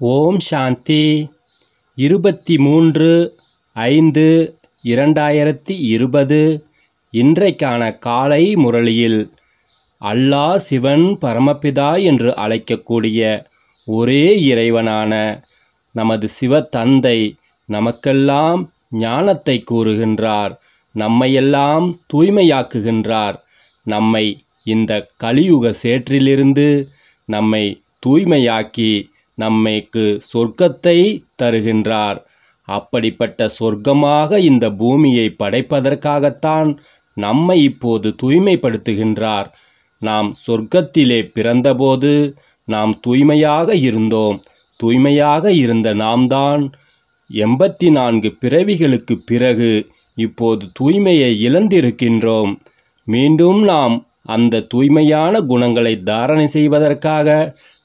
ஓம் சாந்தி இருபத்தி மூன்று ஐந்து இரண்டாயிரத்தி இருபது இன்றைக்கான காலை முரளியில் அல்லாஹ் சிவன் பரமபிதா என்று அழைக்கக்கூடிய ஒரே இறைவனான நமது சிவ தந்தை நமக்கெல்லாம் ஞானத்தை கூறுகின்றார் நம்மையெல்லாம் தூய்மையாக்குகின்றார். நம்மை இந்த கலியுக சேற்றிலிருந்து நம்மை தூய்மையாக்கி நம்மைக்கு சொர்க்கத்தை தருகின்றார். அப்படிப்பட்ட சொர்க்கமாக இந்த பூமியை படைப்பதற்காகத்தான் நம்மை இப்போது தூய்மைப்படுத்துகின்றார். நாம் சொர்க்கத்திலே பிறந்தபோது நாம் தூய்மையாக இருந்தோம். தூய்மையாக இருந்த நாம்தான் எண்பத்தி நான்கு பிறவிகளுக்கு பிறகு இப்போது தூய்மையை இழந்திருக்கின்றோம். மீண்டும் நாம் அந்த தூய்மையான குணங்களை தாரணை செய்வதற்காக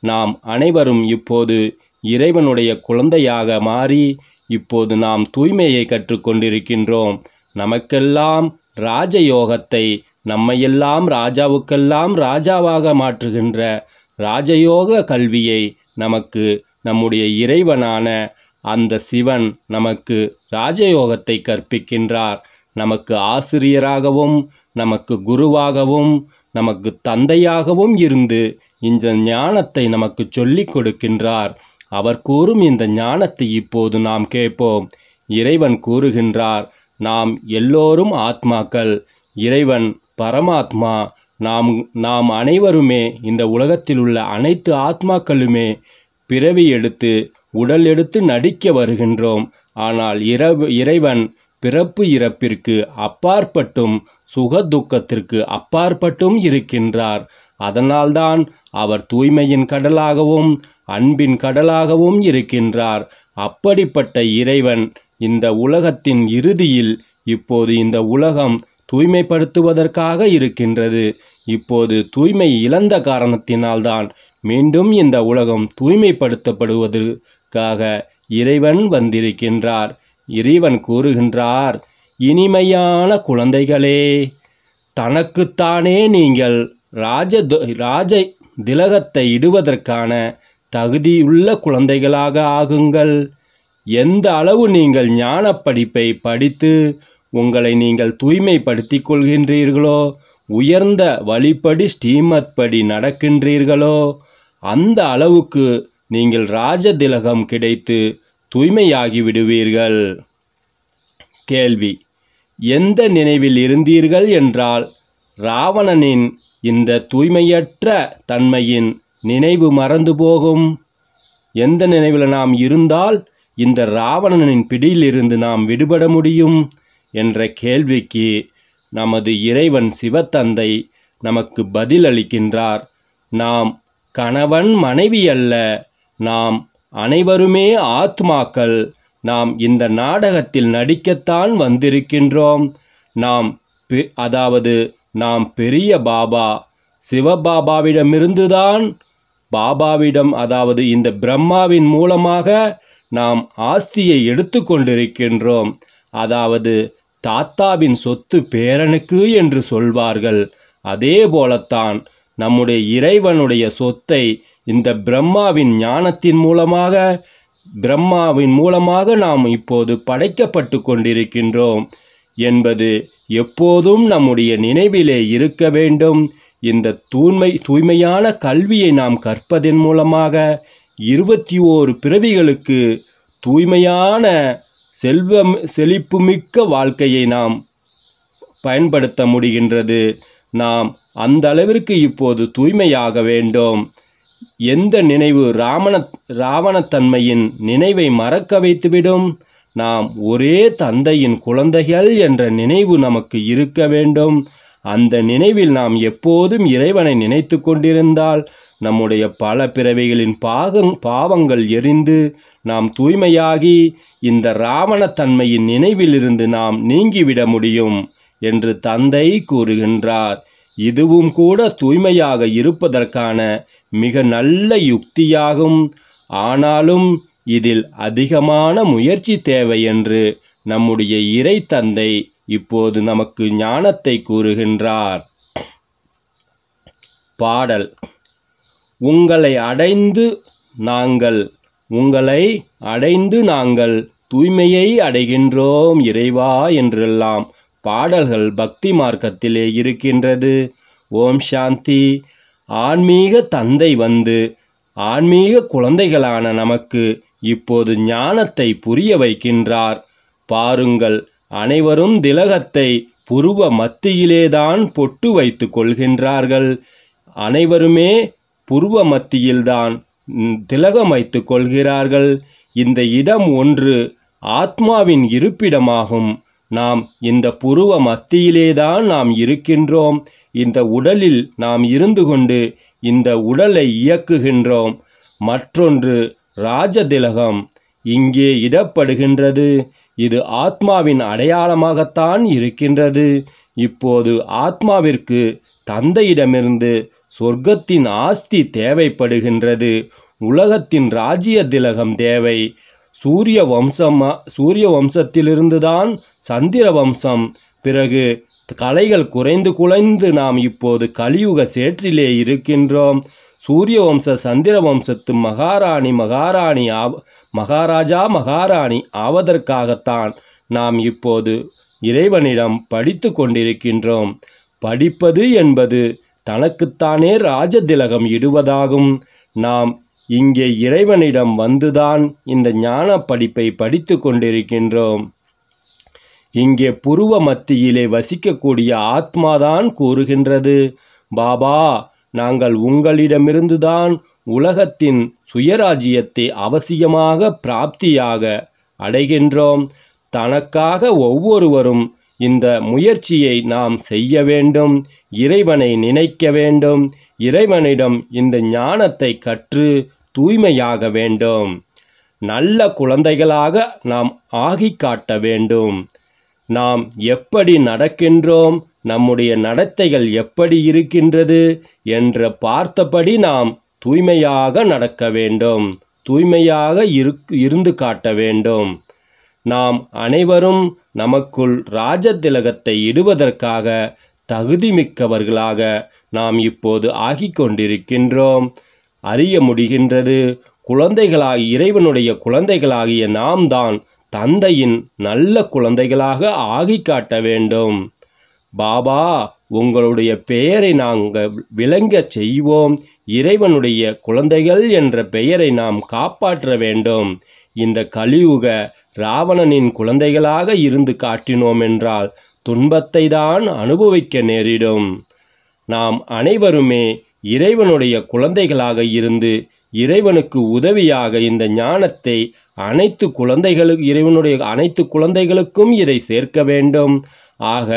நாம் அனைவரும் இப்போது இறைவனுடைய குழந்தையாக மாறி இப்போது நாம் தூய்மையை கற்றுக்கொண்டிருக்கின்றோம். நமக்கெல்லாம் ராஜயோகத்தை நம்மையெல்லாம் ராஜாவுக்கெல்லாம் ராஜாவாக மாற்றுகின்ற ராஜயோக கல்வியை நமக்கு நம்முடைய இறைவனான அந்த சிவன் நமக்கு ராஜயோகத்தை கற்பிக்கின்றார். நமக்கு ஆசிரியராகவும் நமக்கு குருவாகவும் நமக்கு தந்தையாகவும் இருந்து இந்த ஞானத்தை நமக்கு சொல்லிக் கொடுக்கின்றார். அவர் கூறும் இந்த ஞானத்தை இப்போது நாம் கேட்போம். இறைவன் கூறுகின்றார் நாம் எல்லோரும் ஆத்மாக்கள். இறைவன் பரமாத்மா. நாம் நாம் அனைவருமே இந்த உலகத்தில் உள்ள அனைத்து ஆத்மாக்களுமே பிறவி எடுத்து உடல் எடுத்து நடிக்க வருகின்றோம். ஆனால் இரவு இறைவன் பிறப்பு இறப்பிற்கு அப்பாற்பட்டும் சுக துக்கத்திற்கு அப்பாற்பட்டும் இருக்கின்றார். அதனால்தான் அவர் தூய்மையின் கடலாகவும் அன்பின் கடலாகவும் இருக்கின்றார். அப்படிப்பட்ட இறைவன் இந்த உலகத்தின் இறுதியில் இப்போது இந்த உலகம் தூய்மைப்படுத்துவதற்காக இருக்கின்றது. இப்போது தூய்மை இழந்த காரணத்தினால்தான் மீண்டும் இந்த உலகம் தூய்மைப்படுத்தப்படுவதற்காக இறைவன் வந்திருக்கின்றார். இறைவன் கூறுகின்றார் இனிமையான குழந்தைகளே தனக்குத்தானே நீங்கள் ராஜ ராஜ திலகத்தை இடுவதற்கான தகுதியுள்ள குழந்தைகளாக ஆகுங்கள். எந்த அளவு நீங்கள் ஞான படிப்பை படித்து உங்களை நீங்கள் தூய்மைப்படுத்திக் கொள்கின்றீர்களோ உயர்ந்த வழிப்படி ஸ்ரீமத் படி நடக்கின்றீர்களோ அந்த அளவுக்கு நீங்கள் ராஜதிலகம் கிடைத்து தூய்மையாகி விடுவீர்கள். கேள்வி. எந்த நினைவில் இருந்தீர்கள் என்றால் ராவணனின் இந்த தூய்மையற்ற தன்மையின் நினைவு மறந்து போகும். எந்த நினைவில் நாம் இருந்தால் இந்த ராவணனின் பிடியிலிருந்து நாம் விடுபட முடியும் என்ற கேள்விக்கு நமது இறைவன் சிவத்தந்தை நமக்கு பதில் அளிக்கின்றார் நாம் கணவன் மனைவி அல்ல நாம் அனைவருமே ஆத்மாக்கள். நாம் இந்த நாடகத்தில் நடிக்கத்தான் வந்திருக்கின்றோம். நாம் பெ- அதாவது நாம் பெரிய பாபா சிவபாபாவிடமிருந்துதான் பாபாவிடம் அதாவது இந்த பிரம்மாவின் மூலமாக நாம் ஆஸ்தியை எடுத்து கொண்டிருக்கின்றோம். அதாவது தாத்தாவின் சொத்து பேரனுக்கு என்று சொல்வார்கள். அதே போலத்தான் நம்முடைய இறைவனுடைய சொத்தை இந்த பிரம்மாவின் ஞானத்தின் மூலமாக பிரம்மாவின் மூலமாக நாம் இப்போது படைக்கப்பட்டு கொண்டிருக்கின்றோம் என்பது எப்போதும் நம்முடைய நினைவிலே இருக்க வேண்டும். இந்த தூய்மை தூய்மையான கல்வியை நாம் கற்பதன் மூலமாக இருபத்தி ஓரு பிறவிகளுக்கு தூய்மையான செல்வம் செழிப்புமிக்க வாழ்க்கையை நாம் பயன்படுத்த முடிகின்றது. நாம் அந்த அளவிற்கு இப்போது தூய்மையாக வேண்டும். எந்த நினைவு ராமண ராவணத்தன்மையின் நினைவை மறக்க வைத்துவிடும்? நாம் ஒரே தந்தையின் குழந்தைகள் என்ற நினைவு நமக்கு இருக்க வேண்டும். அந்த நினைவில் நாம் எப்போதும் இறைவனை நினைத்து கொண்டிருந்தால் நம்முடைய பல பிறவிகளின் பாகம் பாவங்கள் எரிந்து நாம் தூய்மையாகி இந்த ராவணத்தன்மையின் நினைவிலிருந்து நாம் நீங்கிவிட முடியும் என்று தந்தை கூறுகின்றார். இதுவும் கூட தூய்மையாக இருப்பதற்கான மிக நல்ல யுக்தியாகும். ஆனாலும் இதில் அதிகமான முயற்சி தேவை என்று நம்முடைய இறை தந்தை இப்போது நமக்கு ஞானத்தை கூறுகின்றார். பாடல். உங்களை அடைந்து நாங்கள் உங்களை அடைந்து நாங்கள் தூய்மையை அடைகின்றோம் இறைவா என்றெல்லாம் பாடல்கள் பக்தி மார்க்கத்திலே இருக்கின்றது. ஓம் சாந்தி. ஆன்மீக தந்தை வந்து ஆன்மீக குழந்தைகளான நமக்கு இப்போது ஞானத்தை புரிய வைக்கின்றார். பாருங்கள் அனைவரும் திலகத்தை புருவ மத்தியிலேதான் பொட்டு வைத்து கொள்கின்றார்கள். அனைவருமே புருவ மத்தியில்தான் திலகம் வைத்து கொள்கிறார்கள். இந்த இடம் ஒன்று ஆத்மாவின் இருப்பிடமாகும். நாம் இந்த புருவ மத்தியிலேதான் நாம் இருக்கின்றோம். இந்த உடலில் நாம் இருந்து கொண்டு இந்த உடலை இயக்குகின்றோம். மற்றொன்று ராஜதிலகம். இங்கே இடப்படுகின்றது. இது ஆத்மாவின் அடையாளமாகத்தான் இருக்கின்றது. இப்போது ஆத்மாவிற்கு தந்தையிடமிருந்து சொர்க்கத்தின் ஆஸ்தி தேவைப்படுகின்றது. உலகத்தின் ராஜ்ய திலகம் தேவை. சூரிய வம்சம் சூரிய வம்சத்திலிருந்துதான் சந்திர வம்சம். பிறகு கலைகள் குறைந்து குலைந்து நாம் இப்போது கலியுக சேற்றிலே இருக்கின்றோம். சூரிய வம்ச சந்திர வம்சத்து மகாராணி மகாராணி ஆவ மகாராஜா மகாராணி ஆவதற்காகத்தான் நாம் இப்போது இறைவனிடம் படித்து கொண்டிருக்கின்றோம். படிப்பது என்பது தனக்குத்தானே ராஜதிலகம் இடுவதாகும். நாம் இங்கே இறைவனிடம் வந்துதான் இந்த ஞான படிப்பை படித்து கொண்டிருக்கின்றோம். இங்கே புருவ மத்தியிலே வசிக்கக்கூடிய ஆத்மாதான் கூறுகின்றது. பாபா நாங்கள் உங்களிடமிருந்துதான் உலகத்தின் சுயராஜ்யத்தை அவசியமாக பிராப்தியாக அடைகின்றோம். தனக்காக ஒவ்வொருவரும் இந்த முயற்சியை நாம் செய்ய வேண்டும். இறைவனை நினைக்க வேண்டும். இறைவனிடம் இந்த ஞானத்தை கற்று தூய்மையாக வேண்டும். நல்ல குழந்தைகளாக நாம் ஆகி காட்ட வேண்டும். நாம் எப்படி நடக்கின்றோம்? நம்முடைய நடத்தைகள் எப்படி இருக்கின்றது? என்று பார்த்தபடி நாம் தூய்மையாக நடக்க வேண்டும். தூய்மையாக இருக் இருந்து காட்ட வேண்டும். நாம் அனைவரும் நமக்குள் ராஜதிலகத்தை இடுவதற்காக தகுதிமிக்கவர்களாக நாம் இப்போது ஆகிக் கொண்டிருக்கின்றோம். அறிய முடிகின்றது. குழந்தைகளாகி இறைவனுடைய குழந்தைகளாகிய நாம் தான் தந்தையின் நல்ல குழந்தைகளாக ஆகி காட்ட வேண்டும். பாபா உங்களுடைய பெயரை நாங்கள் விளங்கச் செய்வோம். இறைவனுடைய குழந்தைகள் என்ற பெயரை நாம் காப்பாற்ற வேண்டும். இந்த கலியுக ராவணனின் குழந்தைகளாக இருந்து காட்டினோம் என்றால் துன்பத்தை தான் அனுபவிக்க நேரிடும். நாம் அனைவருமே இறைவனுடைய குழந்தைகளாக இருந்து இறைவனுக்கு உதவியாக இந்த ஞானத்தை அனைத்து குழந்தைகளுக்கு இறைவனுடைய அனைத்து குழந்தைகளுக்கும் இதை சேர்க்க வேண்டும். ஆக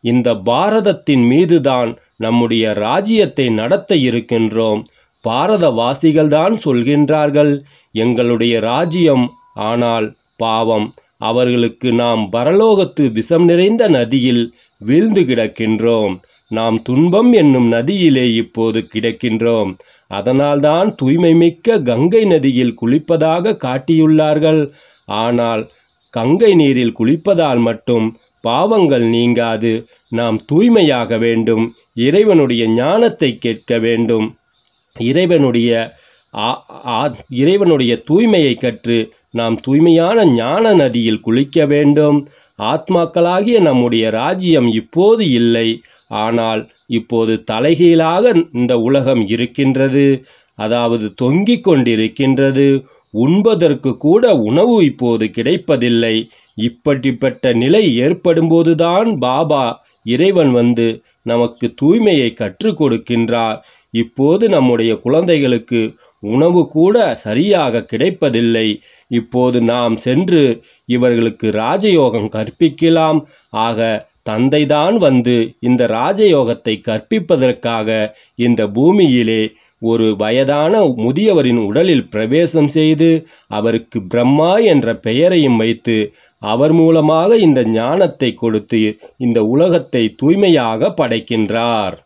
இந்த பாரதத்தின் மீதுதான் நம்முடைய ராஜ்யத்தை நடத்த இருக்கின்றோம். பாரதவாசிகள்தான் சொல்கின்றார்கள் எங்களுடைய ராஜ்யம் ஆனால் பாவம். அவர்களுக்கு நாம் பரலோகத்து விஷம் நிறைந்த நதியில் வீழ்ந்து கிடக்கின்றோம். நாம் துன்பம் என்னும் நதியிலே இப்போது கிடக்கின்றோம். அதனால்தான் தூய்மை மிக்க கங்கை நதியில் குளிப்பதாக காட்டியுள்ளார்கள். ஆனால் கங்கை நீரில் குளிப்பதால் மட்டும் பாவங்கள் நீங்காது. நாம் தூய்மையாக வேண்டும். இறைவனுடைய ஞானத்தை கேட்க வேண்டும். இறைவனுடைய இறைவனுடைய தூய்மையை கற்று நாம் தூய்மையான ஞான நதியில் குளிக்க வேண்டும். ஆத்மாக்களாகிய நம்முடைய ராஜ்யம் இப்போது இல்லை. ஆனால் இப்போது தலைகீழாக இந்த உலகம் இருக்கின்றது. அதாவது தொங்கிக் கொண்டிருக்கின்றது. உண்பதற்கு கூட உணவு இப்போது கிடைப்பதில்லை. இப்படிப்பட்ட நிலை ஏற்படும்போதுதான் பாபா இறைவன் வந்து நமக்கு தூய்மையை கற்றுக் கொடுக்கின்றார். இப்போது நம்முடைய குழந்தைகளுக்கு உணவு கூட சரியாக கிடைப்பதில்லை. இப்போது நாம் சென்று இவர்களுக்கு ராஜயோகம் கற்பிக்கலாம். ஆக தந்தைதான் வந்து இந்த ராஜயோகத்தை கற்பிப்பதற்காக இந்த பூமியிலே ஒரு வயதான முதியவரின் உடலில் பிரவேசம் செய்து அவருக்கு பிரம்மா என்ற பெயரையும் வைத்து அவர் மூலமாக இந்த ஞானத்தை கொடுத்து இந்த உலகத்தை தூய்மையாக படைக்கின்றார்.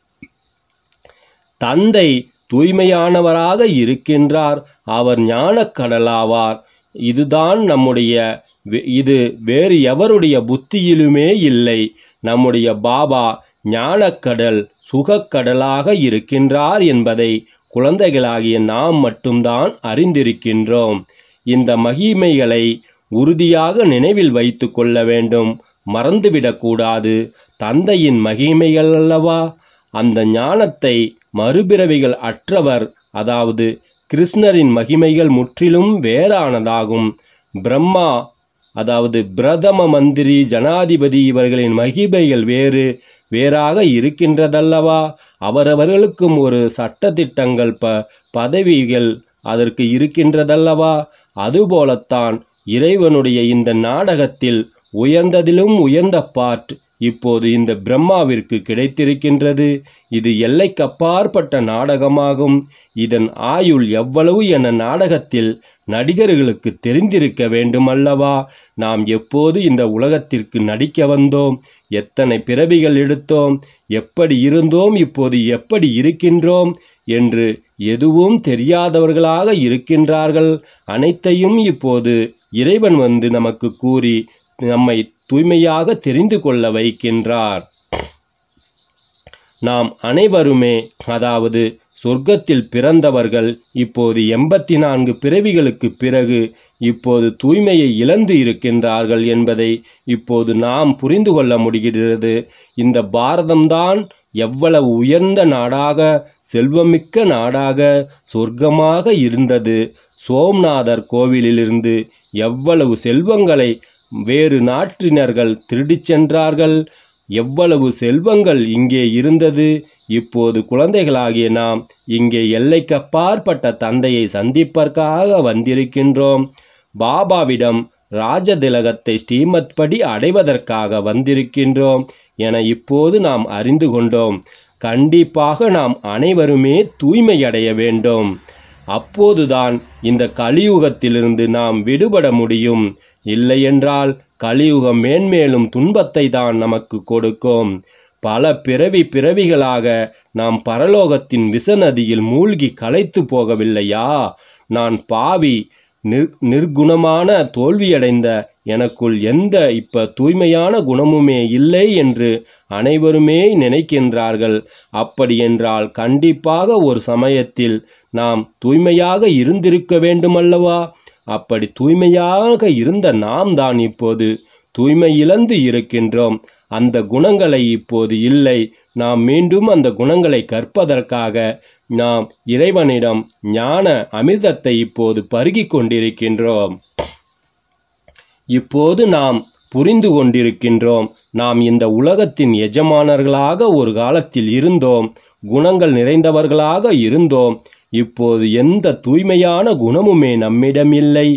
தந்தை தூய்மையானவராக இருக்கின்றார் அவர் ஞானக் கடலாவார் இதுதான் நம்முடைய இது வேறு எவருடைய புத்தியிலுமே இல்லை. நம்முடைய பாபா ஞானக்கடல் சுகக்கடலாக இருக்கின்றார் என்பதை குழந்தைகளாகிய நாம் மட்டும்தான் அறிந்திருக்கின்றோம். இந்த மகிமைகளை உறுதியாக நினைவில் வைத்து கொள்ள வேண்டும். மறந்துவிடக்கூடாது தந்தையின் மகிமைகள் அல்லவா? அந்த ஞானத்தை மறுபிறவிகள் அற்றவர் அதாவது கிருஷ்ணரின் மகிமைகள் முற்றிலும் வேறானதாகும். பிரம்மா அதாவது பிரதம மந்திரி ஜனாதிபதி இவர்களின் மகிமைகள் வேறு வேறாக இருக்கின்றதல்லவா? அவரவர்களுக்கும் ஒரு சட்டத்திட்டங்கள் ப பதவிகள் அதற்கு இருக்கின்றதல்லவா? அதுபோலத்தான் இறைவனுடைய இந்த நாடகத்தில் உயர்ந்ததிலும் உயர்ந்த பார்ட் இப்போது இந்த பிரம்மாவிற்கு கிடைத்திருக்கின்றது. இது எல்லைக்கப்பாற்பட்ட நாடகமாகும். இதன் ஆயுள் எவ்வளவு என நாடகத்தில் நடிகர்களுக்கு தெரிந்திருக்க வேண்டுமல்லவா? நாம் எப்போது இந்த உலகத்திற்கு நடிக்க வந்தோம்? எத்தனை பிறவிகள் எடுத்தோம்? எப்படி இருந்தோம்? இப்போது எப்படி இருக்கின்றோம்? என்று எதுவும் தெரியாதவர்களாக இருக்கின்றார்கள். அனைத்தையும் இப்போது இறைவன் வந்து நமக்கு கூறி நம்மை தூய்மையாக தெரிந்து கொள்ள வைக்கின்றார். நாம் அனைவருமே அதாவது சொர்க்கத்தில் பிறந்தவர்கள் இப்போது எண்பத்தி நான்கு பிறவிகளுக்கு பிறகு இப்போது தூய்மையை இழந்து இருக்கின்றார்கள் என்பதை இப்போது நாம் புரிந்து கொள்ள முடிகிறது. இந்த பாரதம்தான் எவ்வளவு உயர்ந்த நாடாக செல்வமிக்க நாடாக சொர்க்கமாக இருந்தது. சோம்நாதர் கோவிலிலிருந்து எவ்வளவு செல்வங்களை வேறு நாட்டினர்கள் திருடிச் சென்றார்கள். எவ்வளவு செல்வங்கள் இங்கே இருந்தது? இப்போது குழந்தைகளாகிய நாம் இங்கே எல்லைக்கப்பாற்பட்ட தந்தையை சந்திப்பதற்காக வந்திருக்கின்றோம். பாபாவிடம் ராஜதிலகத்தை ஸ்ரீமத் படி அடைவதற்காக வந்திருக்கின்றோம் என இப்போது நாம் அறிந்து கொண்டோம். கண்டிப்பாக நாம் அனைவருமே தூய்மையடைய வேண்டும். அப்போதுதான் இந்த கலியுகத்திலிருந்து நாம் விடுபட முடியும். இல்லையென்றால் கலியுகம் மேன்மேலும் துன்பத்தை தான் நமக்கு கொடுக்கும். பல பிறவி பிறவிகளாக நாம் பரலோகத்தின் விசநதியில் மூழ்கி களைத்து போகவில்லையா? நான் பாவி நிர் நிர்குணமான தோல்வியடைந்த எனக்குள் எந்த இப்ப தூய்மையான குணமுமே இல்லை என்று அனைவருமே நினைக்கின்றார்கள். அப்படி என்றால் கண்டிப்பாக ஒரு சமயத்தில் நாம் தூய்மையாக இருந்திருக்க வேண்டுமல்லவா? அப்படி தூய்மையாக இருந்த நாம் தான் இப்போது தூய்மை இழந்து இருக்கின்றோம். அந்த குணங்களை இப்போது இல்லை. நாம் மீண்டும் அந்த குணங்களை கற்பதற்காக நாம் இறைவனிடம் ஞான அமிர்தத்தை இப்போது பருகி கொண்டிருக்கின்றோம். இப்போது நாம் புரிந்து கொண்டிருக்கின்றோம். நாம் இந்த உலகத்தின் எஜமானர்களாக ஒரு காலத்தில் இருந்தோம். குணங்கள் நிறைந்தவர்களாக இருந்தோம். இப்போது எந்த தூய்மையான குணமுமே நம்மிடம் இல்லை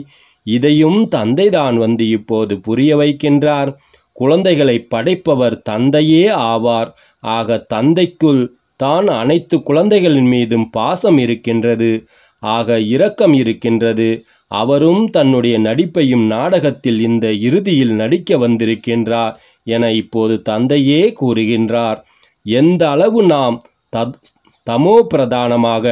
இதையும் தந்தைதான் வந்து இப்போது புரிய வைக்கின்றார். குழந்தைகளை படைப்பவர் தந்தையே ஆவார். ஆக தந்தைக்குள் தான் அனைத்து குழந்தைகளின் மீதும் பாசம் இருக்கின்றது. ஆக இரக்கம் இருக்கின்றது. அவரும் தன்னுடைய நடிப்பையும் நாடகத்தில் இந்த இறுதியில் நடிக்க வந்திருக்கின்றார் என இப்போது தந்தையே கூறுகின்றார். எந்த அளவு நாம் தத் தமோ பிரதானமாக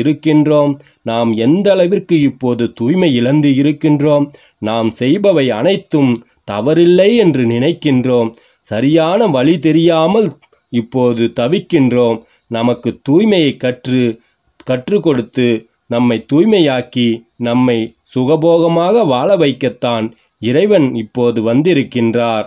இருக்கின்றோம். நாம் எந்த அளவிற்கு இப்போது தூய்மை இழந்து இருக்கின்றோம். நாம் செய்பவை அனைத்தும் தவறில்லை என்று நினைக்கின்றோம். சரியான வழி தெரியாமல் இப்போது தவிக்கின்றோம். நமக்கு தூய்மையை கற்று கற்றுக் கொடுத்து நம்மை தூய்மையாக்கி நம்மை சுகபோகமாக வாழ வைக்கத்தான் இறைவன் இப்போது வந்திருக்கின்றார்.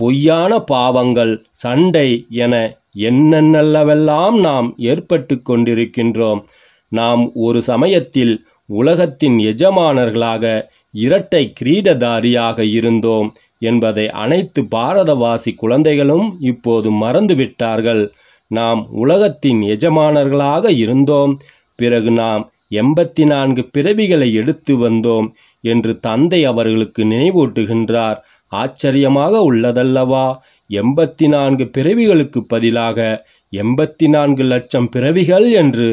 பொய்யான பாவங்கள் சண்டை என என்னென்னல்லவெல்லாம் நாம் ஏற்பட்டு கொண்டிருக்கின்றோம்? நாம் ஒரு சமயத்தில் உலகத்தின் எஜமானர்களாக இரட்டை கிரீடதாரியாக இருந்தோம் என்பதை அனைத்து பாரதவாசி குழந்தைகளும் இப்போது மறந்துவிட்டார்கள். நாம் உலகத்தின் எஜமானர்களாக இருந்தோம். பிறகு நாம் எண்பத்தி நான்கு பிறவிகளை எடுத்து வந்தோம் என்று தந்தை அவர்களுக்கு நினைவூட்டுகின்றார். ஆச்சரியமாக உள்ளதல்லவா? எண்பத்தி நான்கு பிறவிகளுக்கு பதிலாக எண்பத்தி நான்கு லட்சம் பிறவிகள் என்று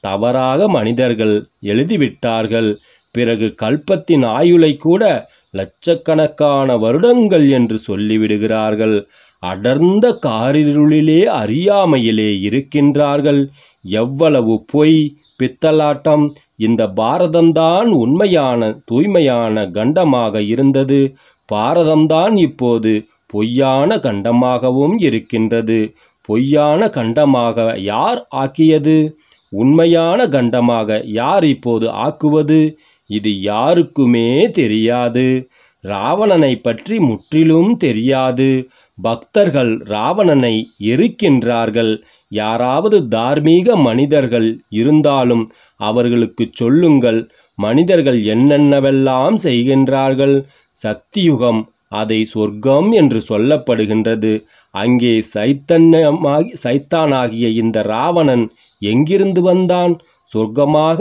தவறாக மனிதர்கள் எழுதிவிட்டார்கள். பிறகு கல்பத்தின் ஆயுளை கூட லட்சக்கணக்கான வருடங்கள் என்று சொல்லிவிடுகிறார்கள். அடர்ந்த காரிருளிலே அறியாமையிலே இருக்கின்றார்கள். எவ்வளவு பொய் பித்தலாட்டம். இந்த பாரதம்தான் உண்மையான தூய்மையான கண்டமாக இருந்தது. பாரதம்தான் இப்போது பொய்யான கண்டமாகவும் இருக்கின்றது. பொய்யான கண்டமாக யார் ஆக்கியது? உண்மையான கண்டமாக யார் இப்போது ஆக்குவது? இது யாருக்குமே தெரியாது. ராவணனை பற்றி முற்றிலும் தெரியாது. பக்தர்கள் ராவணனை எரிக்கின்றார்கள். யாராவது தார்மீக மனிதர்கள் இருந்தாலும் அவர்களுக்கு சொல்லுங்கள். மனிதர்கள் என்னென்னவெல்லாம் செய்கின்றார்கள்? சக்தியுகம் அதை சொர்க்கம் என்று சொல்லப்படுகின்றது. அங்கே சைத்தன்யமாகி சைத்தானாகிய இந்த ராவணன் எங்கிருந்து வந்தான்? சொர்க்கமாக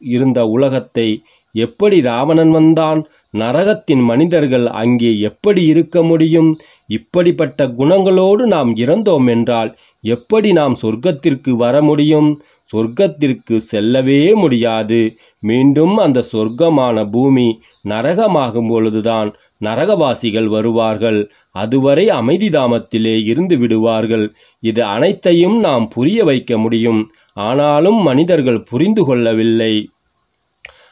இருந்த உலகத்தை எப்படி ராவணன் வந்தான்? நரகத்தின் மனிதர்கள் அங்கே எப்படி இருக்க முடியும்? இப்படிப்பட்ட குணங்களோடு நாம் இறந்தோம் என்றால் எப்படி நாம் சொர்க்கத்திற்கு வர முடியும்? சொர்க்கத்திற்கு செல்லவே முடியாது. மீண்டும் அந்த சொர்க்கமான பூமி நரகமாகும் பொழுதுதான் நரகவாசிகள் வருவார்கள். அதுவரை அமைதி தாமத்திலே இருந்து விடுவார்கள். இது அனைத்தையும் நாம் புரிய வைக்க முடியும். ஆனாலும் மனிதர்கள் புரிந்து கொள்ளவில்லை.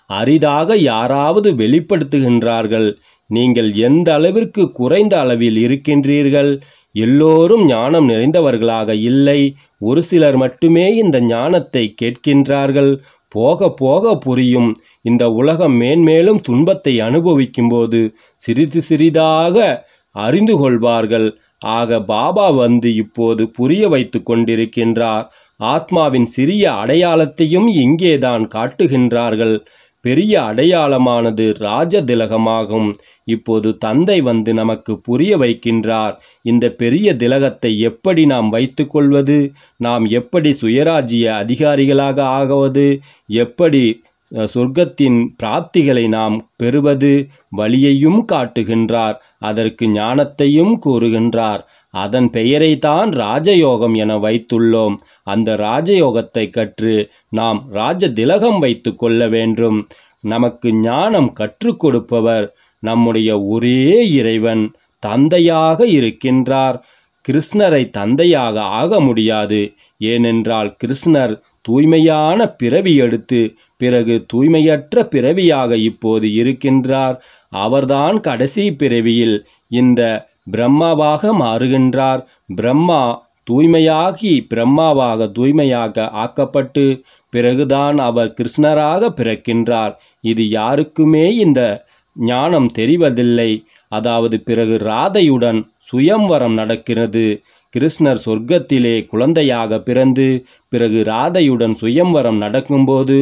அரிதாக யாராவது வெளிப்படுத்துகின்றார்கள். நீங்கள் எந்த அளவிற்கு குறைந்த அளவில் இருக்கின்றீர்கள்? எல்லோரும் ஞானம் நிறைந்தவர்களாக இல்லை. ஒரு சிலர் மட்டுமே இந்த ஞானத்தை கேட்கின்றார்கள். போக போக புரியும். இந்த உலகம் மேன்மேலும் துன்பத்தை அனுபவிக்கும்போது சிறிது சிறிதாக அறிந்து கொள்வார்கள். ஆக பாபா வந்து இப்போது புரிய வைத்து கொண்டிருக்கின்றார். ஆத்மாவின் சிறிய அடையாளத்தையும் இங்கேதான் காட்டுகின்றார்கள். பெரிய அடையாளமானது ராஜ திலகமாகும் இப்போது தந்தை வந்து நமக்கு புரிய வைக்கின்றார். இந்த பெரிய திலகத்தை எப்படி நாம் வைத்துக்கொள்வது நாம் எப்படி சுயராஜ்ய அதிகாரிகளாக ஆகுவது? எப்படி சொர்க்கத்தின் பிராப்திகளை நாம் பெறுவது வழியையும் காட்டுகின்றார் அதற்கு ஞானத்தையும் கூறுகின்றார். அதன் பெயரை தான் ராஜயோகம் என வைத்துள்ளோம். அந்த ராஜயோகத்தை கற்று நாம் ராஜ திலகம் வைத்து கொள்ள வேண்டும். நமக்கு ஞானம் கற்றுக் கொடுப்பவர் நம்முடைய ஒரே இறைவன் தந்தையாக இருக்கின்றார். கிருஷ்ணரை தந்தையாக ஆக முடியாது. ஏனென்றால் கிருஷ்ணர் தூய்மையான பிறவி எடுத்து பிறகு தூய்மையற்ற பிறவியாக இப்போது இருக்கின்றார். அவர்தான் கடைசி பிறவியில் இந்த பிரம்மாவாக மாறுகின்றார். பிரம்மா தூய்மையாகி பிரம்மாவாக தூய்மையாக ஆக்கப்பட்டு பிறகுதான் அவர் கிருஷ்ணராக பிறக்கின்றார். இது யாருக்குமே இந்த ஞானம் தெரிவதில்லை. அதாவது பிறகு ராதையுடன் சுயம்வரம் நடக்கிறது. கிருஷ்ணர் சொர்க்கத்திலே குழந்தையாக பிறந்து பிறகு ராதையுடன் சுயம்வரம் நடக்கும்போது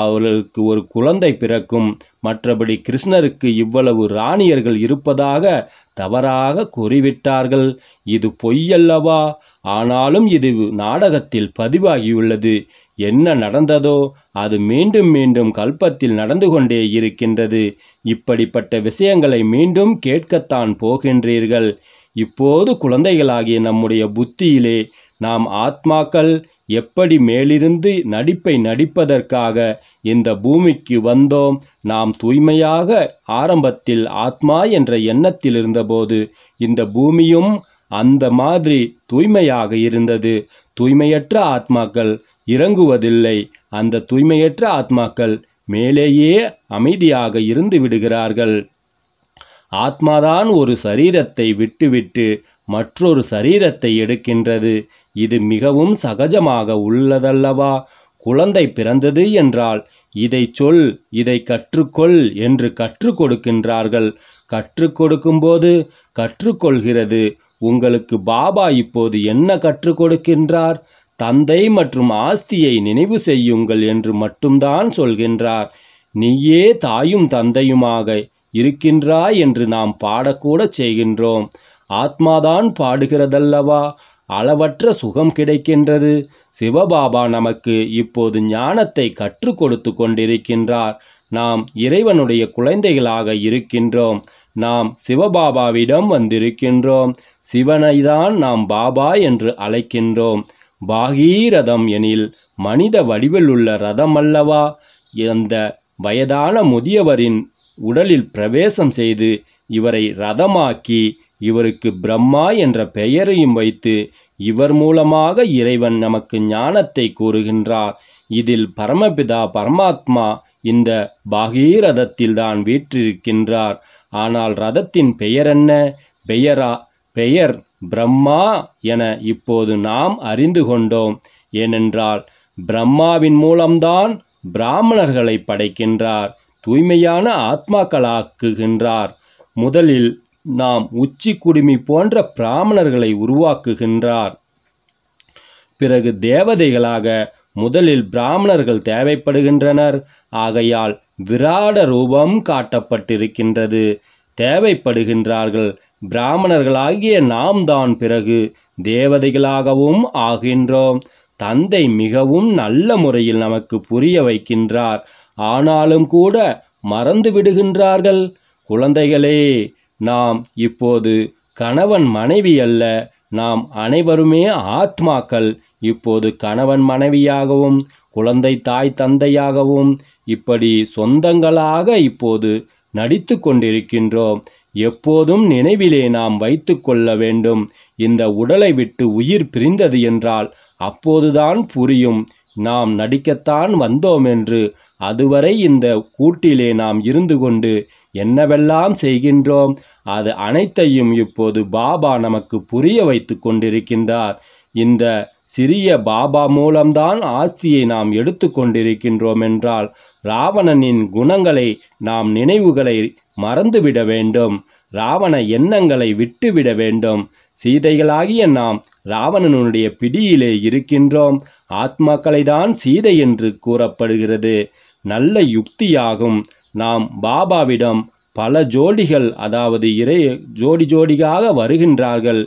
அவர்களுக்கு ஒரு குழந்தை பிறக்கும். மற்றபடி கிருஷ்ணருக்கு இவ்வளவு ராணியர்கள் இருப்பதாக தவறாக கூறிவிட்டார்கள். இது பொய்யல்லவா? ஆனாலும் இது நாடகத்தில் பதிவாகியுள்ளது. என்ன நடந்ததோ அது மீண்டும் மீண்டும் கல்பத்தில் நடந்து கொண்டே இருக்கின்றது. இப்படிப்பட்ட விஷயங்களை மீண்டும் கேட்கத்தான் போகின்றீர்கள். இப்போது குழந்தைகளாகிய நம்முடைய புத்தியிலே நாம் ஆத்மாக்கள் எப்படி மேலிருந்து நடிப்பை நடிப்பதற்காக இந்த பூமிக்கு வந்தோம் நாம் தூய்மையாக ஆரம்பத்தில் ஆத்மா என்ற எண்ணத்தில் இருந்தபோது இந்த பூமியும் அந்த மாதிரி தூய்மையாக இருந்தது. தூய்மையற்ற ஆத்மாக்கள் இறங்குவதில்லை. அந்த தூய்மையற்ற ஆத்மாக்கள் மேலேயே அமைதியாக இருந்து விடுகிறார்கள். ஆத்மாதான் ஒரு சரீரத்தை விட்டுவிட்டு மற்றொரு சரீரத்தை எடுக்கின்றது. இது மிகவும் சகஜமாக உள்ளதல்லவா? குழந்தை பிறந்தது என்றால் இதை சொல் இதை கற்றுக்கொள் என்று கற்றுக் கொடுக்கின்றார்கள். கற்றுக் கொடுக்கும்போது கற்றுக்கொள்கிறது உங்களுக்கு பாபா இப்போது என்ன கற்றுக் கொடுக்கின்றார்? தந்தை மற்றும் ஆஸ்தியை நினைவு செய்யுங்கள் என்று மட்டும்தான் சொல்கின்றார். நீயே தாயும் தந்தையுமாக இருக்கின்றாய் என்று நாம் பாடக்கூட செய்கின்றோம். ஆத்மாதான் பாடுகிறதல்லவா? அளவற்ற சுகம் கிடைக்கின்றது. சிவபாபா நமக்கு இப்போது ஞானத்தை கற்றுக் கொடுத்து கொண்டிருக்கின்றார். நாம் இறைவனுடைய குழந்தைகளாக இருக்கின்றோம். நாம் சிவபாபாவிடம் வந்திருக்கின்றோம். சிவனைதான் நாம் பாபா என்று அழைக்கின்றோம். பாகீரதம் எனில் மனித வடிவில் உள்ள ரதம் அல்லவா அந்த வயதான முதியவரின் உடலில் பிரவேசம் செய்து இவரை ரதமாக்கி இவருக்கு பிரம்மா என்ற பெயரையும் வைத்து இவர் மூலமாக இறைவன் நமக்கு ஞானத்தை கூறுகின்றார். இதில் பரமபிதா பரமாத்மா இந்த பாகீரதத்தில் தான் வீற்றிருக்கின்றார். ஆனால் ரதத்தின் பெயர் என்ன? பெயரா? பெயர் பிரம்மா என இப்போது நாம் அறிந்து கொண்டோம். ஏனென்றால் பிரம்மாவின் மூலம்தான் பிராமணர்களை படைக்கின்றார். தூய்மையான ஆத்மாக்களாக்குகின்றார் முதலில் நாம் உச்சி குடுமி போன்ற பிராமணர்களை உருவாக்குகின்றார். பிறகு தேவதைகளாக முதலில் பிராமணர்கள் தேவைப்படுகின்றனர். ஆகையால் விராட ரூபம் காட்டப்பட்டிருக்கின்றது. தேவைப்படுகின்றார்கள். பிராமணர்களாகிய நாம் தான் பிறகு தேவதைகளாகவும் ஆகின்றோம். தந்தை மிகவும் நல்ல முறையில் நமக்கு புரிய வைக்கின்றார். ஆனாலும் கூட மறந்து விடுகின்றார்கள். குழந்தைகளே நாம் இப்போது கணவன் மனைவி அல்ல நாம் அனைவருமே ஆத்மாக்கள். இப்போது கணவன் மனைவியாகவும் குழந்தை தாய் தந்தையாகவும் இப்படி சொந்தங்களாக இப்போது நடித்து கொண்டிருக்கின்றோம். எப்போதும் நினைவிலே நாம் வைத்து கொள்ள வேண்டும். இந்த உடலை விட்டு உயிர் பிரிந்தது என்றால் அப்போதுதான் புரியும். நாம் நடிக்கத்தான் வந்தோம் என்று அதுவரை இந்த கூட்டிலே நாம் இருந்து கொண்டு என்னவெல்லாம் செய்கின்றோம் அது அனைத்தையும் இப்போது பாபா நமக்கு புரிய வைத்து கொண்டிருக்கின்றார். இந்த சிறிய பாபா மூலம்தான் ஆஸ்தியை நாம் எடுத்து கொண்டிருக்கின்றோம் என்றால் ராவணனின் குணங்களை நாம் நினைவுகளை மறந்துவிட வேண்டும். ராவண எண்ணங்களை விட்டுவிட வேண்டும். சீதைகளாகிய நாம் ராவணனுடைய பிடியிலே இருக்கின்றோம். ஆத்மாக்களை தான் சீதை என்று கூறப்படுகிறது. நல்ல யுக்தியாகும். நாம் பாபாவிடம் பல ஜோடிகள் அதாவது இறை ஜோடி ஜோடியாக வருகின்றார்கள்.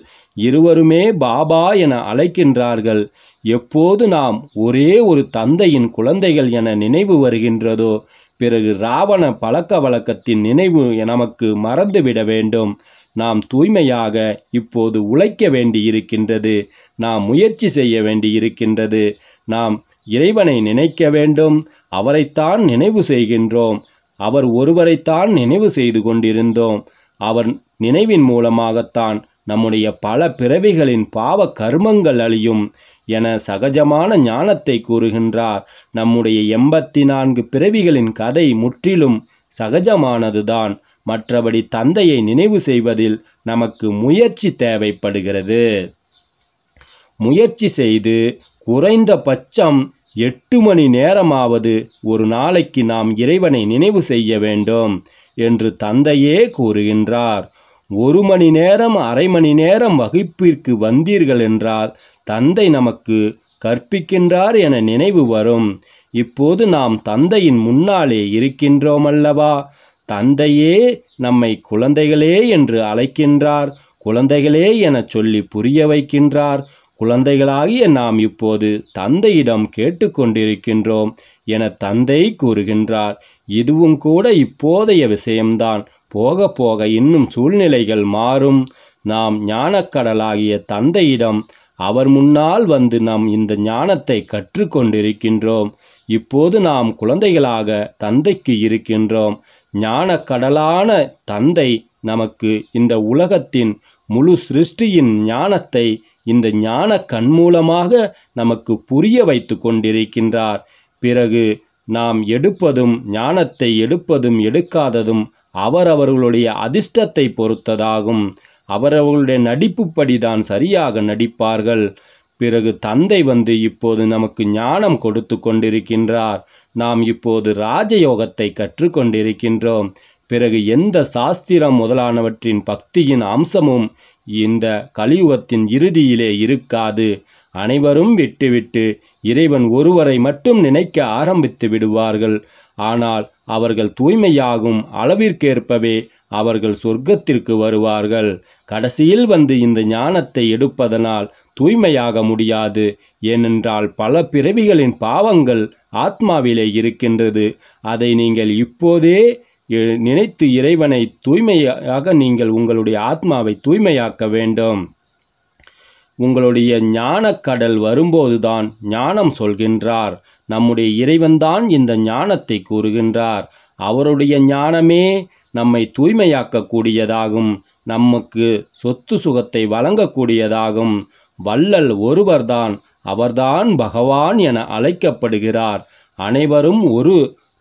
இருவருமே பாபா என அழைக்கின்றார்கள். எப்போது நாம் ஒரே ஒரு தந்தையின் குழந்தைகள் என நினைவு வருகின்றதோ பிறகு ராவண பழக்க வழக்கத்தின் நினைவு நமக்கு மறந்துவிட வேண்டும். நாம் தூய்மையாக இப்போது உழைக்க வேண்டி இருக்கின்றது நாம் முயற்சி செய்ய வேண்டி இருக்கின்றது நாம் இறைவனை நினைக்க வேண்டும். அவரைத்தான் நினைவு செய்கின்றோம். அவர் ஒருவரைத்தான் நினைவு செய்து கொண்டிருந்தோம். அவர் நினைவின் மூலமாகத்தான் நம்முடைய பல பிறவிகளின் பாவ கர்மங்கள் அழியும் என சகஜமான ஞானத்தை கூறுகின்றார். நம்முடைய எண்பத்தி நான்கு பிறவிகளின் கதை முற்றிலும் சகஜமானதுதான். மற்றபடி தந்தையை நினைவு செய்வதில் நமக்கு முயற்சி தேவைப்படுகிறது. முயற்சி செய்து குறைந்தபட்சம் எட்டு மணி நேரமாவது ஒரு நாளைக்கு நாம் இறைவனை நினைவு செய்ய வேண்டும் என்று தந்தையே கூறுகின்றார். ஒரு மணி நேரம் அரை மணி நேரம் வகுப்பிற்கு வந்தீர்கள் என்றால் தந்தை நமக்கு கற்பிக்கின்றார் என நினைவு வரும். இப்போது நாம் தந்தையின் முன்னாலே இருக்கின்றோம் அல்லவா? தந்தையே நம்மை குழந்தைகளே என்று அழைக்கின்றார் குழந்தைகளே எனச் சொல்லி புரிய வைக்கின்றார். குழந்தைகளாகிய நாம் இப்போது தந்தையிடம் கேட்டுக்கொண்டிருக்கின்றோம் என தந்தை கூறுகின்றார். இதுவும் கூட இப்போதைய விஷயம்தான். போக போக இன்னும் சூழ்நிலைகள் மாறும். நாம் ஞானக்கடலாகிய தந்தையிடம் அவர் முன்னால் வந்து நாம் இந்த ஞானத்தை கற்றுக்கொண்டிருக்கின்றோம். இப்போது நாம் குழந்தைகளாக தந்தைக்கு இருக்கின்றோம். ஞானக்கடலான தந்தை நமக்கு இந்த உலகத்தின் முழு சிருஷ்டியின் ஞானத்தை இந்த ஞான கண் மூலமாக நமக்கு புரிய வைத்து கொண்டிருக்கின்றார். பிறகு நாம் எடுப்பதும் ஞானத்தை எடுப்பதும் எடுக்காததும் அவரவர்களுடைய அதிர்ஷ்டத்தை பொறுத்ததாகும். அவரவர்களுடைய நடிப்புப்படிதான் சரியாக நடிப்பார்கள். பிறகு தந்தை வந்து இப்போது நமக்கு ஞானம் கொடுத்து கொண்டிருக்கின்றார். நாம் இப்போது ராஜயோகத்தை கற்றுக்கொண்டிருக்கின்றோம் பிறகு எந்த சாஸ்திரம் முதலானவற்றின் பக்தியின் அம்சமும் இந்த கலியுகத்தின் இறுதியிலே இருக்காது. அனைவரும் விட்டுவிட்டு இறைவன் ஒருவரை மட்டும் நினைக்க ஆரம்பித்து விடுவார்கள். ஆனால் அவர்கள் தூய்மையாகும் அளவிற்கேற்பவே அவர்கள் சொர்க்கத்திற்கு வருவார்கள். கடைசியில் வந்து இந்த ஞானத்தை எடுப்பதனால் தூய்மையாக முடியாது. ஏனென்றால் பல பிறவிகளின் பாவங்கள் ஆத்மாவிலே இருக்கின்றது. அதை நீங்கள் இப்போதே நினைத்து இறைவனை தூய்மையாக நீங்கள் உங்களுடைய ஆத்மாவை தூய்மையாக்க வேண்டும். உங்களுடைய ஞானக்கடல் வரும்போதுதான் ஞானம் சொல்கின்றார். நம்முடைய இறைவன்தான் இந்த ஞானத்தை கூறுகின்றார். அவருடைய ஞானமே நம்மை தூய்மையாக்கக்கூடியதாகும். நமக்கு சொத்து சுகத்தை வழங்கக்கூடியதாகும். வள்ளல் ஒருவர்தான் அவர்தான் பகவான் என அழைக்கப்படுகிறார். அனைவரும் ஒரு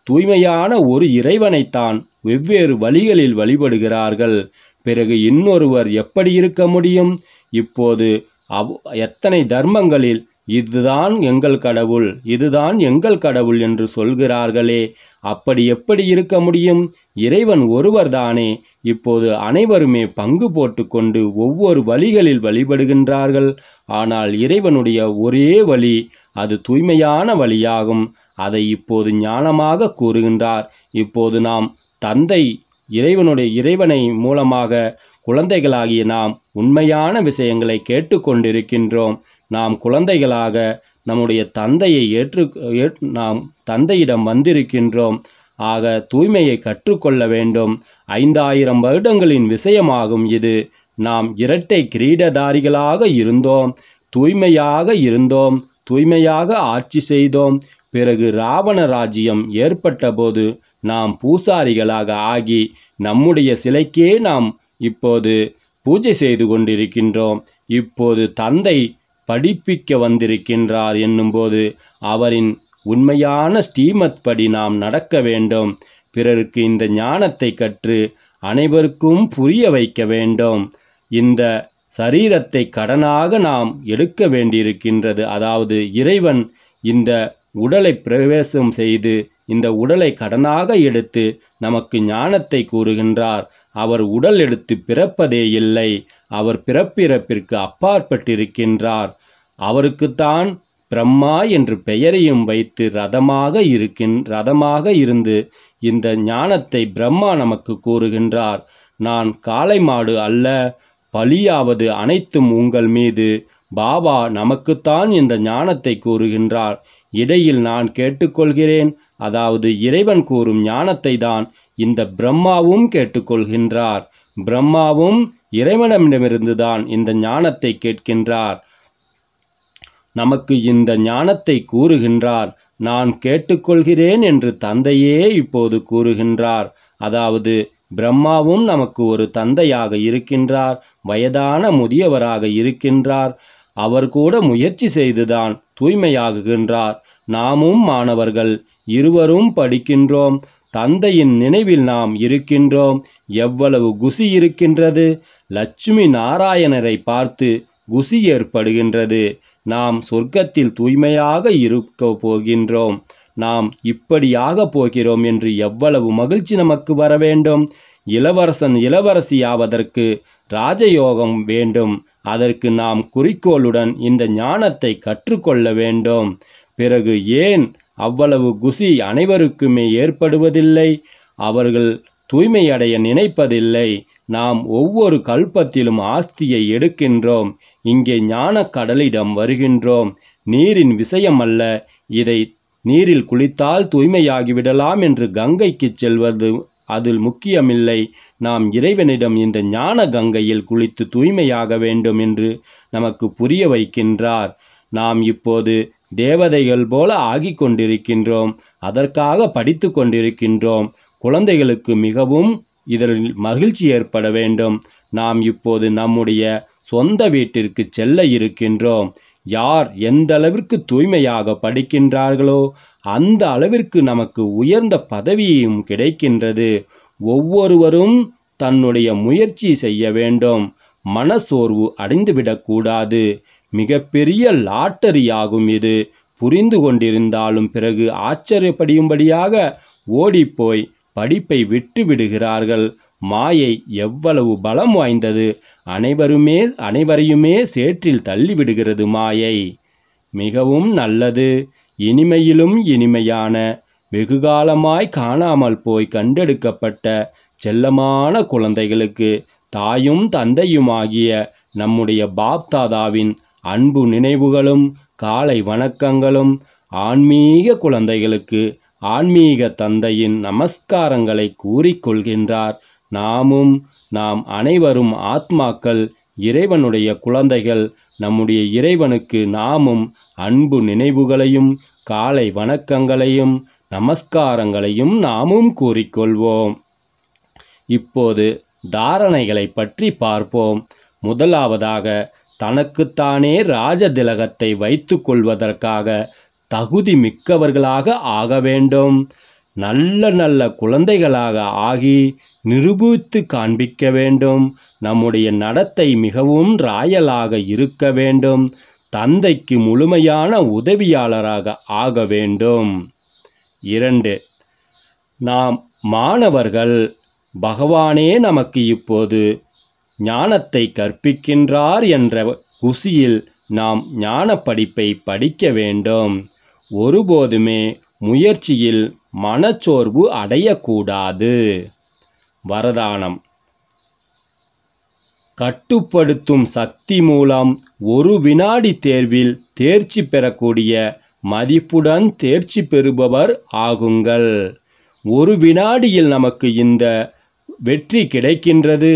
தூய்மையான ஒரு இறைவனைத்தான் வெவ்வேறு வழிகளில் வழிபடுகிறார்கள். பிறகு இன்னொருவர் எப்படி இருக்க முடியும்? இப்போது அவ் எத்தனை தர்மங்களில் இதுதான் எங்கள் கடவுள் இதுதான் எங்கள் கடவுள் என்று சொல்கிறார்களே அப்படி எப்படி இருக்க முடியும்? இறைவன் ஒருவர்தானே இப்போது அனைவருமே பங்கு போட்டுக்கொண்டு ஒவ்வொரு வழிகளில் வழிபடுகின்றார்கள். ஆனால் இறைவனுடைய ஒரே வழி அது தூய்மையான வழியாகும். அதை இப்போது ஞானமாக கூறுகின்றார். இப்போது நாம் தந்தை இறைவனுடைய இறைவனை மூலமாக குழந்தைகளாகிய நாம் உண்மையான விஷயங்களை கேட்டுக்கொண்டிருக்கின்றோம். நாம் குழந்தைகளாக நம்முடைய தந்தையை ஏற்று ஏற்- நாம் தந்தையிடம் வந்திருக்கின்றோம். ஆக தூய்மையை கற்றுக்கொள்ள வேண்டும். ஐந்தாயிரம் வருடங்களின் விஷயமாகும் இது. நாம் இரட்டை கிரீடதாரிகளாக இருந்தோம். தூய்மையாக இருந்தோம். தூய்மையாக ஆட்சி செய்தோம். பிறகு ராவண ராஜ்யம் ஏற்பட்டபோது நாம் பூசாரிகளாக ஆகி நம்முடைய சிலைக்கே நாம் இப்போது பூஜை செய்து கொண்டிருக்கின்றோம். இப்போது தந்தை படிப்பிக்க வந்திருக்கின்றார் என்னும்போது அவரின் உண்மையான ஸ்டீமத் படி நாம் நடக்க வேண்டும். பிறருக்கு இந்த ஞானத்தை கற்று அனைவருக்கும் புரிய வைக்க வேண்டும். இந்த சரீரத்தை கடனாக நாம் எடுக்க வேண்டியிருக்கின்றது. அதாவது இறைவன் இந்த உடலை பிரவேசம் செய்து இந்த உடலை கடனாக எடுத்து நமக்கு ஞானத்தை கூறுகின்றார். அவர் உடல் எடுத்து பிறப்பதே இல்லை. அவர் பிறப்பிறப்பிற்கு அப்பாற்பட்டிருக்கின்றார். அவருக்குத்தான் பிரம்மா என்று பெயரையும் வைத்து ரதமாக இருக்கின் ரதமாக இருந்து இந்த ஞானத்தை பிரம்மா நமக்கு கூறுகின்றார். நான் காளை மாடு அல்ல பலியாவது அனைத்தும் உங்கள் மீது. பாபா நமக்குத்தான் இந்த ஞானத்தை கூறுகின்றார். இடையில் நான் கேட்டுக்கொள்கிறேன். அதாவது இறைவன் கூறும் ஞானத்தை தான் இந்த பிரம்மாவும் கேட்டுக்கொள்கின்றார். பிரம்மாவும் இறைவனிடமிருந்து தான் இந்த ஞானத்தை கேட்கின்றார். நமக்கு இந்த ஞானத்தை கூறுகின்றார். நான் கேட்டுக்கொள்கிறேன் என்று தந்தையே இப்போது கூறுகின்றார். அதாவது பிரம்மாவும் நமக்கு ஒரு தந்தையாக இருக்கின்றார். வயதான முதியவராக இருக்கின்றார். அவர் கூட முயற்சி செய்துதான் தூய்மையாகுகின்றார். நாமும் மாணவர்கள் இருவரும் படிக்கின்றோம். தந்தையின் நினைவில் நாம் இருக்கின்றோம். எவ்வளவு குசி இருக்கின்றது. லட்சுமி நாராயணரை பார்த்து குசி ஏற்படுகின்றது. நாம் சொர்க்கத்தில் தூய்மையாக இருக்க போகின்றோம். நாம் இப்படியாக போகிறோம் என்று எவ்வளவு மகிழ்ச்சி நமக்கு வர வேண்டும். இளவரசன் இளவரசியாவதற்கு ராஜயோகம் வேண்டும். அதற்கு நாம் குறிக்கோளுடன் இந்த ஞானத்தை கற்றுக்கொள்ள வேண்டும். பிறகு ஏன் அவ்வளவு குசி அனைவருக்குமே ஏற்படுவதில்லை. அவர்கள் தூய்மையடைய நினைப்பதில்லை. நாம் ஒவ்வொரு கல்பத்திலும் ஆஸ்தியை எடுக்கின்றோம். இங்கே ஞான கடலிடம் வருகின்றோம். நீரின் விஷயம் அல்ல இதை நீரில் குளித்தால் தூய்மையாகிவிடலாம் என்று கங்கைக்கு செல்வது அதில் முக்கியமில்லை. நாம் இறைவனிடம் இந்த ஞான கங்கையில் குளித்து தூய்மையாக வேண்டும் என்று நமக்கு புரிய வைக்கின்றார். நாம் இப்போது தேவதைகள் போல ஆகி கொண்டிருக்கின்றோம் அதற்காக படித்து கொண்டிருக்கின்றோம். குழந்தைகளுக்கு மிகவும் இதில் மகிழ்ச்சி ஏற்பட வேண்டும். நாம் இப்போது நம்முடைய சொந்த வீட்டிற்கு செல்ல இருக்கின்றோம். யார் எந்த அளவிற்கு தூய்மையாக படிக்கின்றார்களோ அந்த அளவிற்கு நமக்கு உயர்ந்த பதவியும் கிடைக்கின்றது. ஒவ்வொருவரும் தன்னுடைய முயற்சி செய்ய வேண்டும். மனசோர்வு அடைந்துவிடக்கூடாது மிகப்பெரிய லாட்டரியாகும் இது. புரிந்து கொண்டிருந்தாலும் பிறகு ஆச்சரியப்படியும்படியாக ஓடிப்போய் படிப்பை விட்டு விடுகிறார்கள். மாயை எவ்வளவு பலம் வாய்ந்தது. அனைவருமே அனைவரையுமே சேற்றில் தள்ளிவிடுகிறது மாயை. மிகவும் நல்லது. இனிமையிலும் இனிமையான வெகுகாலமாய் காணாமல் போய் கண்டெடுக்கப்பட்ட செல்லமான குழந்தைகளுக்கு தாயும் தந்தையுமாகிய நம்முடைய பாப்தாதாவின் அன்பு நினைவுகளும் காலை வணக்கங்களும் ஆன்மீக குழந்தைகளுக்கு ஆன்மீக தந்தையின் நமஸ்காரங்களை கூறிக்கொள்கின்றார் நாமும் நாம் அனைவரும் ஆத்மாக்கள் இறைவனுடைய குழந்தைகள் நம்முடைய இறைவனுக்கு நாமும் அன்பு நினைவுகளையும் காலை வணக்கங்களையும் நமஸ்காரங்களையும் நாமும் கூறிக்கொள்வோம் இப்போது தாரணைகளை பற்றி பார்ப்போம். முதலாவதாக தனக்குத்தானே ராஜதிலகத்தை வைத்துக் கொள்வதற்காக தகுதி மிக்கவர்களாக ஆக வேண்டும். நல்ல நல்ல குழந்தைகளாக ஆகி நிரூபித்து காண்பிக்க வேண்டும். நம்முடைய நடத்தை மிகவும் ராயலாக இருக்க வேண்டும். தந்தைக்கு முழுமையான உதவியாளராக ஆக வேண்டும். இரண்டு நாம் மாணவர்கள். பகவானே நமக்கு இப்போது ஞானத்தை கற்பிக்கின்றார் என்ற குசியில் நாம் ஞான படிப்பை படிக்க வேண்டும். ஒருபோதுமே முயற்சியில் மனச்சோர்வு அடையக்கூடாது. வரதானம். கட்டுப்படுத்தும் சக்தி மூலம் ஒரு வினாடி தேர்வில் தேர்ச்சி பெறக்கூடிய மதிப்புடன் தேர்ச்சி பெறுபவர் ஆகுங்கள். ஒரு வினாடியில் நமக்கு இந்த வெற்றி கிடைக்கின்றது.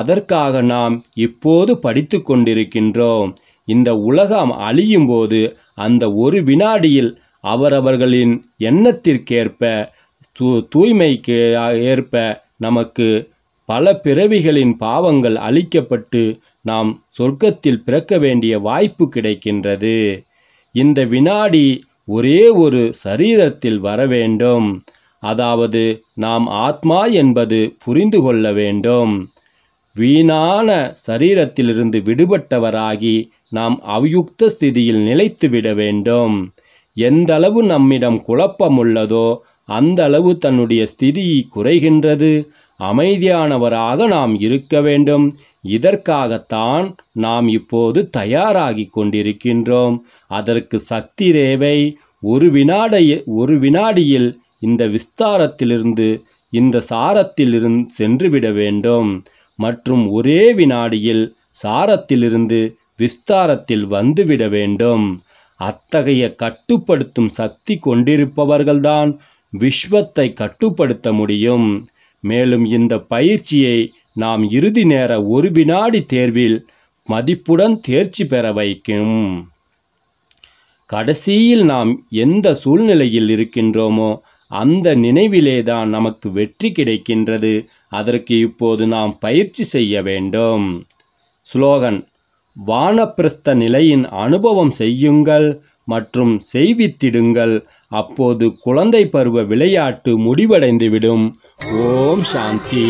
அதற்காக நாம் இப்போது படித்து கொண்டிருக்கின்றோம். இந்த உலகம் அழியும் போது அந்த ஒரு வினாடியில் அவரவர்களின் எண்ணத்திற்கேற்ப தூ தூய்மைக்கு ஏற்ப நமக்கு பல பிறவிகளின் பாவங்கள் அழிக்கப்பட்டு நாம் சொர்க்கத்தில் பிறக்க வேண்டிய வாய்ப்பு கிடைக்கின்றது. இந்த வினாடி ஒரே ஒரு சரீரத்தில் வர வேண்டும். அதாவது நாம் ஆத்மா என்பது புரிந்து கொள்ள வேண்டும். வீணான சரீரத்திலிருந்து விடுபட்டவராகி நாம் அவ்யுக்த ஸ்திதியில் நிலைத்து விட வேண்டும். எந்த அளவு நம்மிடம் குழப்பம் உள்ளதோ அந்த அளவு தன்னுடைய ஸ்திதி குறைகின்றது. அமைதியானவராக நாம் இருக்க வேண்டும். இதற்காகத்தான் நாம் இப்போது தயாராகி கொண்டிருக்கின்றோம். அதற்கு சக்தி தேவை. ஒரு வினாடி ஒரு வினாடியில் இந்த விஸ்தாரத்திலிருந்து இந்த சாரத்திலிருந்து சென்றுவிட வேண்டும். மற்றும் ஒரே வினாடியில் சாரத்திலிருந்து விஸ்தாரத்தில் வந்துவிட வேண்டும். அத்தகைய கட்டுப்படுத்தும் சக்தி கொண்டிருப்பவர்கள்தான் விஸ்வத்தை கட்டுப்படுத்த முடியும். மேலும் இந்த பயிற்சியை நாம் இறுதி நேர ஒரு வினாடி தேர்வில் மதிப்புடன் தேர்ச்சி பெற வைக்கும். கடைசியில் நாம் எந்த சூழ்நிலையில் இருக்கின்றோமோ அந்த நினைவிலே தான் நமக்கு வெற்றி கிடைக்கின்றது. அதற்கு இப்போது நாம் பயிற்சி செய்ய வேண்டும். ஸ்லோகன் வானப்பிரஸ்த நிலையின் அனுபவம் செய்யுங்கள் மற்றும் செய்வித்திடுங்கள். அப்போது குழந்தை பருவ விளையாட்டு முடிவடைந்துவிடும். ஓம் சாந்தி.